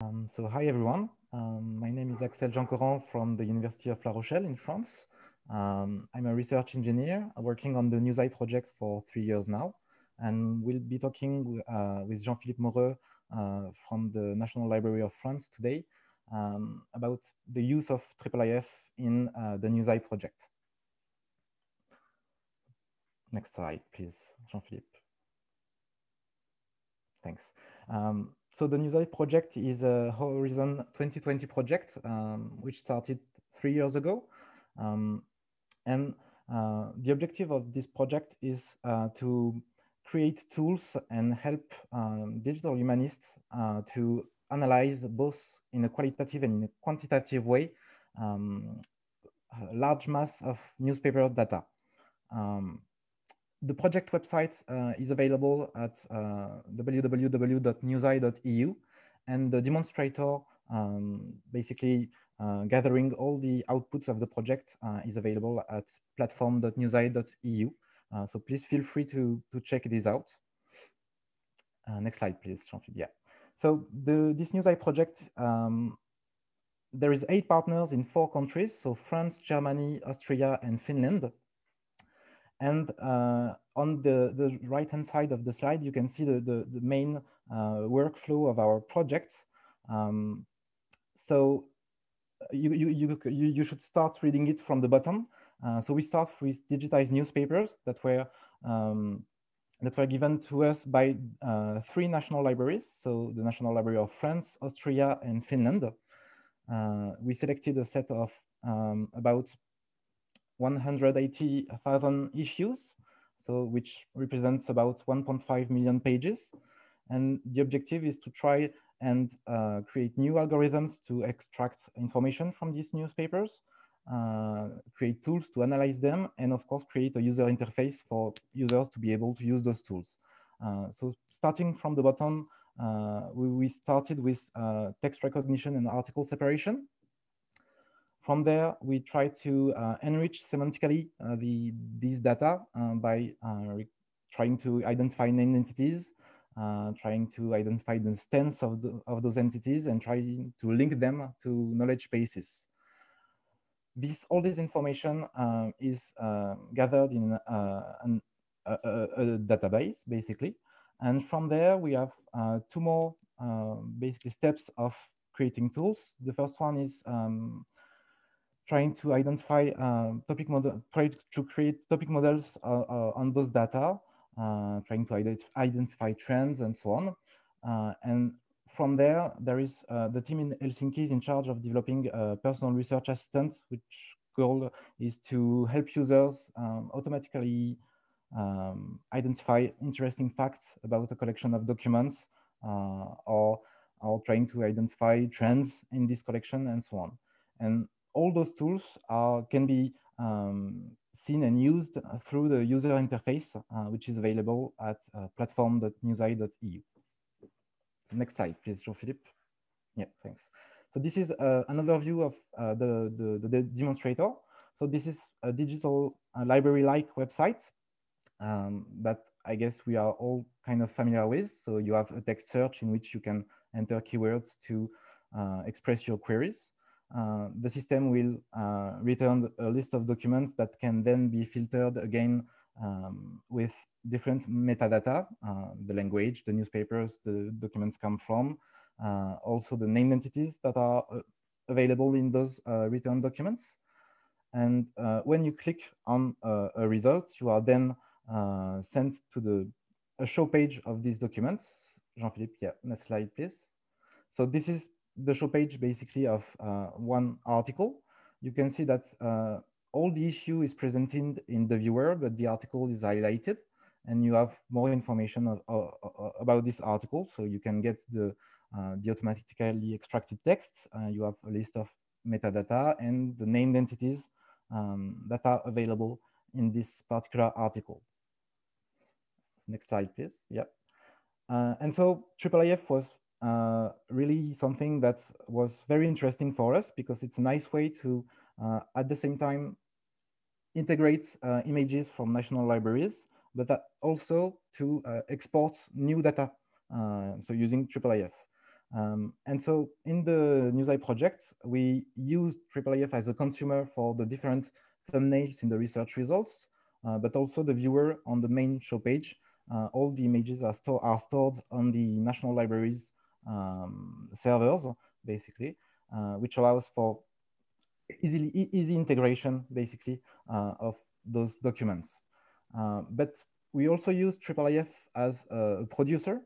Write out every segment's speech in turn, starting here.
Um, so hi everyone, um, my name is Axel Jean-Caurant from the University of La Rochelle in France. Um, I'm a research engineer working on the NewsEye project for three years now. And we'll be talking uh, with Jean-Philippe Moreux uh, from the National Library of France today um, about the use of IIIF in uh, the NewsEye project. Next slide, please, Jean-Philippe. Thanks. Um, so the NewsEye project is a Horizon 2020 project, um, which started three years ago. Um, and uh, the objective of this project is uh, to create tools and help um, digital humanists uh, to analyze both in a qualitative and in a quantitative way um, a large mass of newspaper data. Um, the project website uh, is available at uh, www.newseye.eu and the demonstrator um, basically uh, gathering all the outputs of the project is available at platform.newseye.eu. So please feel free to, to check this out. Next slide, please, Jean-Philippe. Yeah. So the, this NewsEye project, um, there is eight partners in four countries. So France, Germany, Austria, and Finland. And uh, on the, the right-hand side of the slide, you can see the, the, the main uh, workflow of our project. Um, so you, you, you, you should start reading it from the bottom. Uh, so we start with digitized newspapers that were um, that were given to us by uh, three national libraries. So the National Library of France, Austria, and Finland. Uh, we selected a set of um, about 180,000 issues, so which represents about 1.5 million pages. And the objective is to try and uh, create new algorithms to extract information from these newspapers, uh, create tools to analyze them, and of course, create a user interface for users to be able to use those tools. Uh, so starting from the bottom, uh, we, we, started with uh, text recognition and article separation. From there, we try to uh, enrich semantically uh, the, these data uh, by uh, trying to identify named entities, uh, trying to identify the stance of, the, of those entities and trying to link them to knowledge bases. This, all this information uh, is gathered in an, a, a, a, database, basically. And from there, we have two more basically steps of creating tools. The first one is um, trying to identify uh, topic model, try to create topic models uh, uh, on those data, uh, trying to ident identify trends and so on. Uh, and from there, there is uh, the team in Helsinki is in charge of developing a personal research assistant, which goal is to help users um, automatically um, identify interesting facts about a collection of documents or, or trying to identify trends in this collection and so on. And all those tools are, can be um, seen and used through the user interface, uh, which is available at uh. So next slide, please, Jean-Philippe. Yeah, thanks. So this is uh, an overview of uh, the, the, the, demonstrator. So this is a digital uh, library-like website um, that I guess we are all kind of familiar with. So you have a text search in which you can enter keywords to uh, express your queries. Uh, the system will uh, return a list of documents that can then be filtered again um, with different metadata, uh, the language, the newspapers the documents come from, also the named entities that are available in those returned documents. And when you click on a result, you are then sent to the a show page of these documents. Jean-Philippe, yeah, next slide, please. So this is the show page basically of uh, one article, you can see that uh, all the issue is presented in the viewer, but the article is highlighted and you have more information of, uh, about this article. So you can get the, uh, the automatically extracted text. Uh, you have a list of metadata and the named entities um, that are available in this particular article. Next slide, please. Yep. Uh, and so IIIF was uh, really something that was very interesting for us because it's a nice way to, uh, at the same time, integrate uh, images from national libraries, but also to uh, export new data, uh, so using IIIF. Um, and so in the NewsEye project, we used IIIF as a consumer for the different thumbnails in the research results, but also the viewer on the main show page. All the images are, sto are, stored on the National Library's um, servers, basically, uh, which allows for easily easy integration, basically, uh, of those documents. Uh, but we also use IIIF as a producer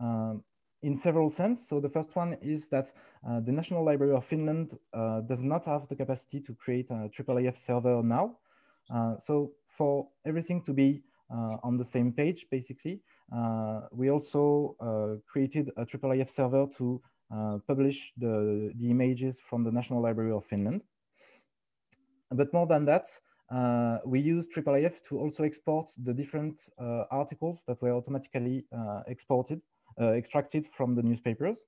um, in several sense. So the first one is that uh, the National Library of Finland uh, does not have the capacity to create a IIIF server now. Uh, so for everything to be on the same page, basically, we also uh, created a IIIF server to publish the, the images from the National Library of Finland. But more than that, uh, we use IIIF to also export the different uh, articles that were automatically uh, exported, extracted from the newspapers,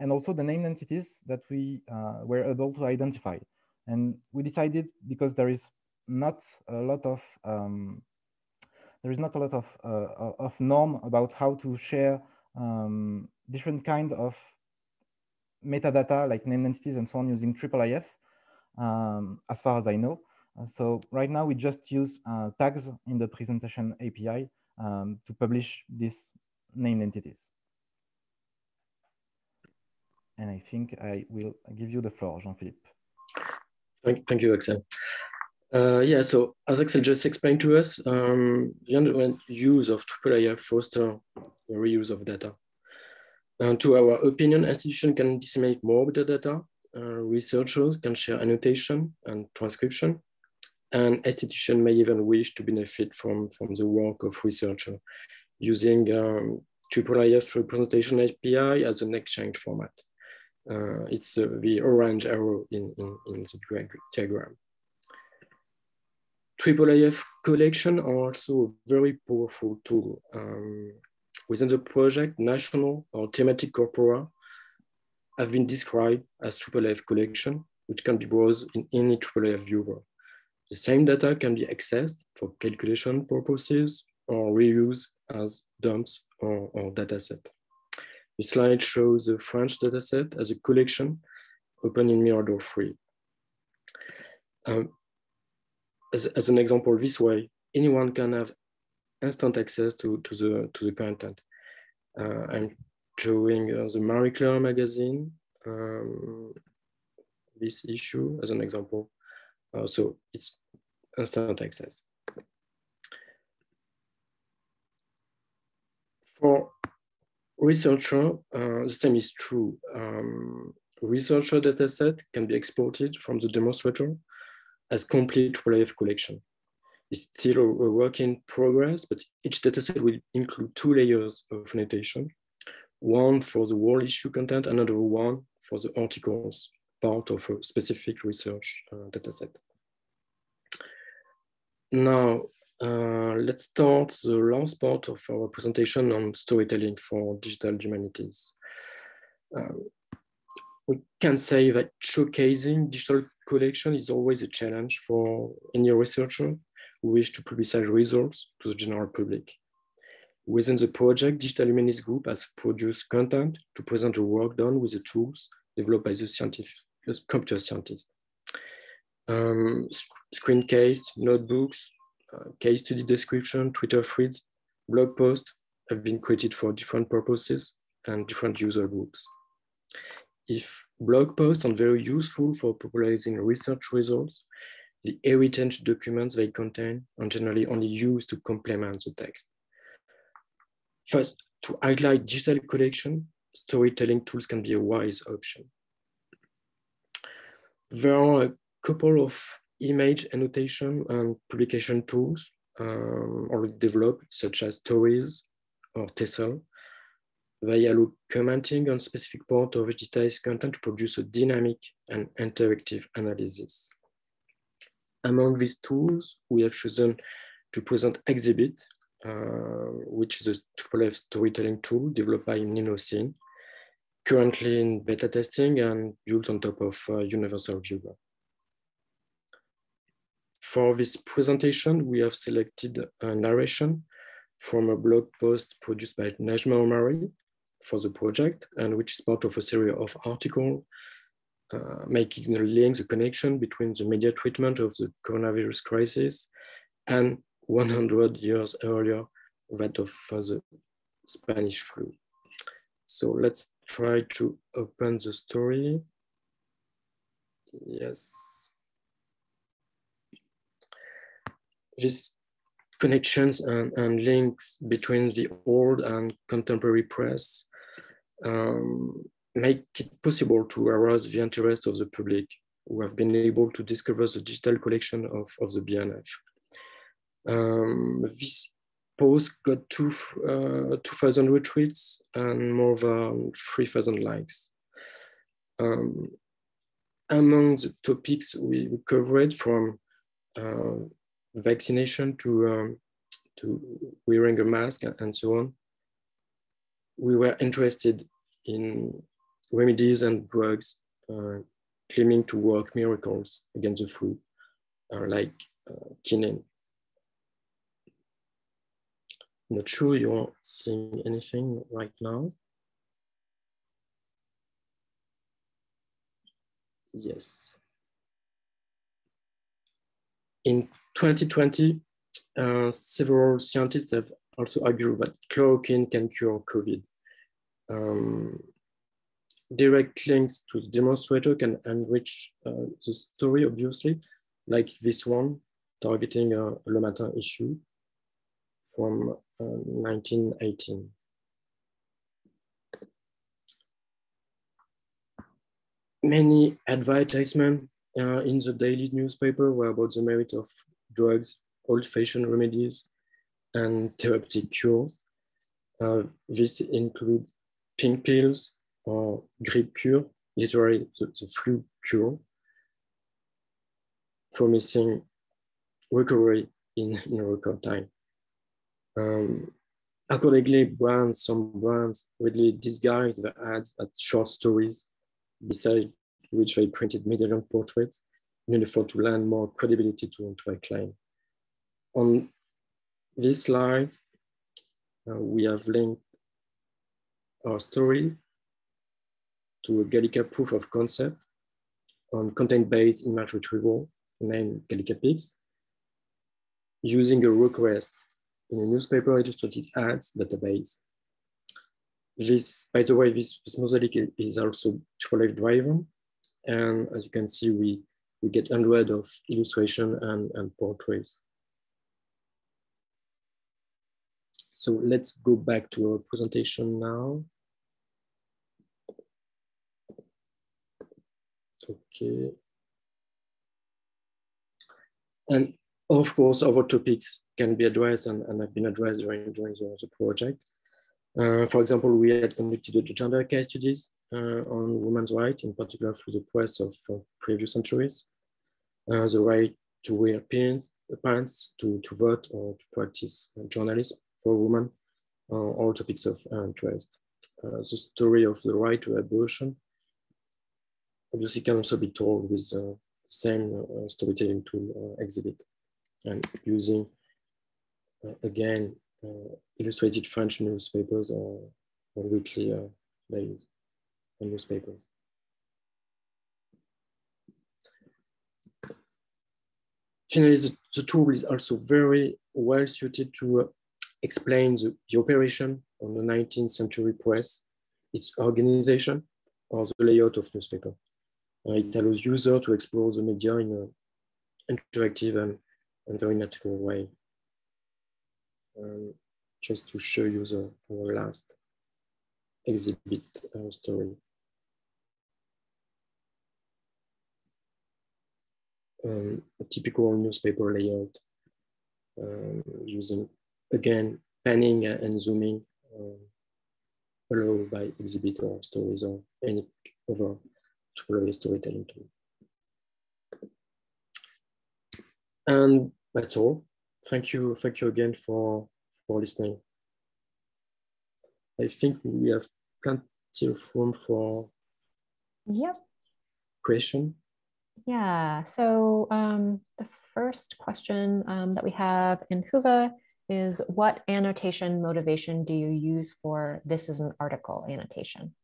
and also the named entities that we were able to identify. And we decided because there is not a lot of um, there is not a lot of of norm about how to share um, different kind of metadata like named entities and so on using IIIF, um, as far as I know. Uh, so right now we just use uh, tags in the presentation API um, to publish these named entities. And I think I will give you the floor, Jean-Philippe. Thank, thank you, Axel. Uh, yeah, so as Axel just explained to us, um, the underwent use of IIIF foster the reuse of data. And to our opinion, institution can disseminate more of metadata. Uh, researchers can share annotation and transcription and institution may even wish to benefit from, from the work of researcher using um, IIIF representation API as an exchange format. Uh, it's uh, the orange arrow in, in, in the diagram. IIIF collection are also a very powerful tool. Um, within the project, national or thematic corpora have been described as IIIF collection, which can be browsed in any IIIF viewer. The same data can be accessed for calculation purposes or reused as dumps or, or dataset. The slide shows the French dataset as a collection open in Mirador 3. Um, as, as an example, this way, anyone can have instant access to, to, the, to the content. Uh, I'm showing uh, the Marie Claire magazine, um, this issue as an example. Uh, so it's instant access. For researcher, uh, the same is true. Um, researcher dataset can be exported from the demonstrator as complete IIIF collection. It's still a, work in progress, but each dataset will include two layers of annotation, one for the whole issue content, another one for the articles, part of a specific research uh, dataset. Now, uh, let's start the last part of our presentation on storytelling for digital humanities. Um, we can say that showcasing digital collection is always a challenge for any researcher who wish to publicize results to the general public. Within the project, Digital Humanities Group has produced content to present the work done with the tools developed by the scientific, computer scientists um, screencast, notebooks, uh, case study description, Twitter feeds, blog posts have been created for different purposes and different user groups. If blog posts are very useful for popularizing research results, the heritage documents they contain are generally only used to complement the text. First, to highlight digital collection, storytelling tools can be a wise option. There are a couple of image annotation and publication tools um, already developed, such as Storiiies or Tessel. Allow commenting on specific part of digitized content to produce a dynamic and interactive analysis. Among these tools, we have chosen to present Exhibit, uh, which is a IIIF storytelling tool developed by Mnemoscene, currently in beta testing and built on top of uh, Universal Viewer. For this presentation, we have selected a narration from a blog post produced by Nejma Omari for the project and which is part of a series of articles uh, making the link, the connection between the media treatment of the coronavirus crisis and 100 years earlier that of the Spanish flu. So let's try to open the story. Yes. These connections and, and links between the old and contemporary press um, make it possible to arouse the interest of the public who have been able to discover the digital collection of, of the BNF. Um, this post got two, uh, 2,000 retweets and more than 3,000 likes. Um, among the topics we, we covered from uh, vaccination to, um, to wearing a mask and so on, we were interested in remedies and drugs uh, claiming to work miracles against the flu, uh, like uh. Not sure you're seeing anything right now. Yes. In 2020, uh, several scientists have also argued that chloroquine can cure COVID. Um, direct links to the demonstrator can enrich uh, the story, obviously, like this one, targeting a Le Matin issue from uh, 1918. Many advertisements uh, in the daily newspaper were about the merit of drugs, old-fashioned remedies, and therapeutic cures. Uh, this include pink pills, or grip cure, literally the, the flu cure, promising recovery in, in record time. Um, accordingly, brands, some brands really disguise the ads as short stories, beside which they printed medium portraits in order to lend more credibility to, to a claim. On this slide, uh, we have linked our story to a Gallica proof of concept on content-based image retrieval named GallicaPix using a request in a newspaper illustrated ads database. This, by the way, this, this mosaic is also trolley driven. And as you can see, we, we get hundreds of illustration and, and portraits. So let's go back to our presentation now. Okay. And of course, our topics can be addressed and, and have been addressed during, during the, the project. Uh, for example, we had conducted gender case studies uh, on women's rights, in particular through the press of uh, previous centuries. Uh, the right to wear pants, pants to, to vote or to practice journalism for women, uh, all topics of interest. Uh, the story of the right to abortion obviously can also be told with the same uh, storytelling tool uh, exhibit and using, uh, again, illustrated French newspapers or, or weekly days and newspapers. Finally, the, the, tool is also very well suited to uh, explain the, operation on the 19th century press, its organization, or the layout of newspaper. Uh, it allows users to explore the media in an interactive and, and very natural way. Um, just to show you the our last exhibit uh, story. Um, a typical newspaper layout um, using, again, panning and zooming um, followed by exhibit or Storiiies or any other to storytelling tool. And that's all. Thank you. Thank you again for, for listening. I think we have plenty of room for yep. question. Yeah, so um, the first question um, that we have in Whova is what annotation motivation do you use for this is an article annotation,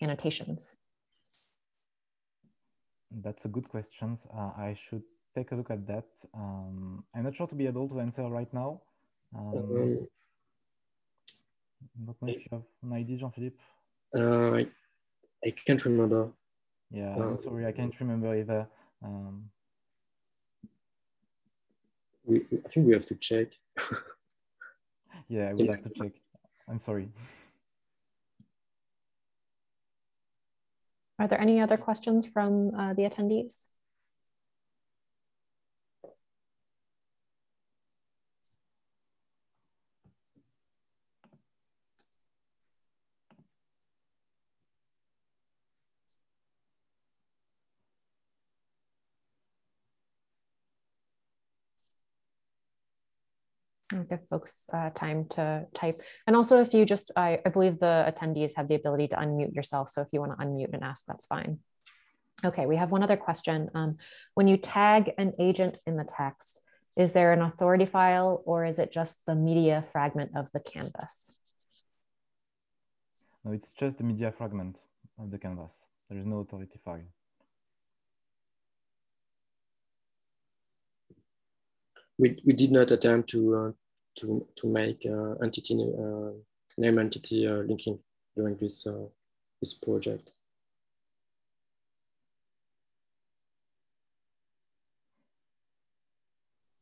annotations? That's a good question. Uh, I should take a look at that. Um, I'm not sure to be able to answer right now. Um, um, not know if you have an idea, Jean-Philippe. Uh, I, I can't remember. Yeah, I'm uh, sorry, I can't remember either. Um, we, I think we have to check. yeah, I would yeah. have to check. I'm sorry. Are there any other questions from uh, the attendees? Give folks uh, time to type. And also if you just, I, I believe the attendees have the ability to unmute yourself. So if you wanna unmute and ask, that's fine. Okay, we have one other question. Um, when you tag an agent in the text, is there an authority file or is it just the media fragment of the canvas? No, it's just the media fragment of the canvas. There is no authority file. We, we did not attempt to uh, to to make uh, entity uh, name entity uh, linking during this this project.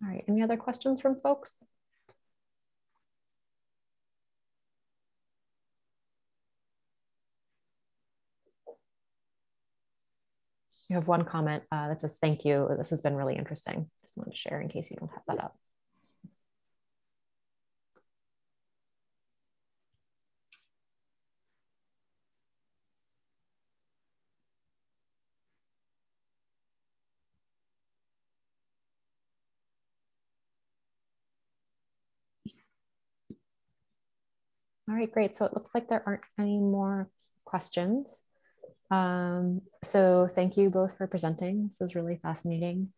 All right, any other questions from folks? You have one comment uh, that says, thank you. This has been really interesting. Just wanted to share in case you don't have that up. All right, great. So it looks like there aren't any more questions. Um, so thank you both for presenting. This was really fascinating.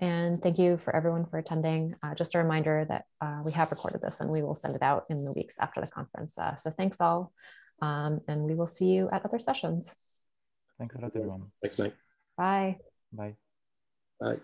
And thank you for everyone for attending. Uh, just a reminder that uh, we have recorded this and we will send it out in the weeks after the conference. Uh, so thanks all. Um, and we will see you at other sessions. Thanks a lot, everyone. Thanks, Mike. Bye. Bye. Bye.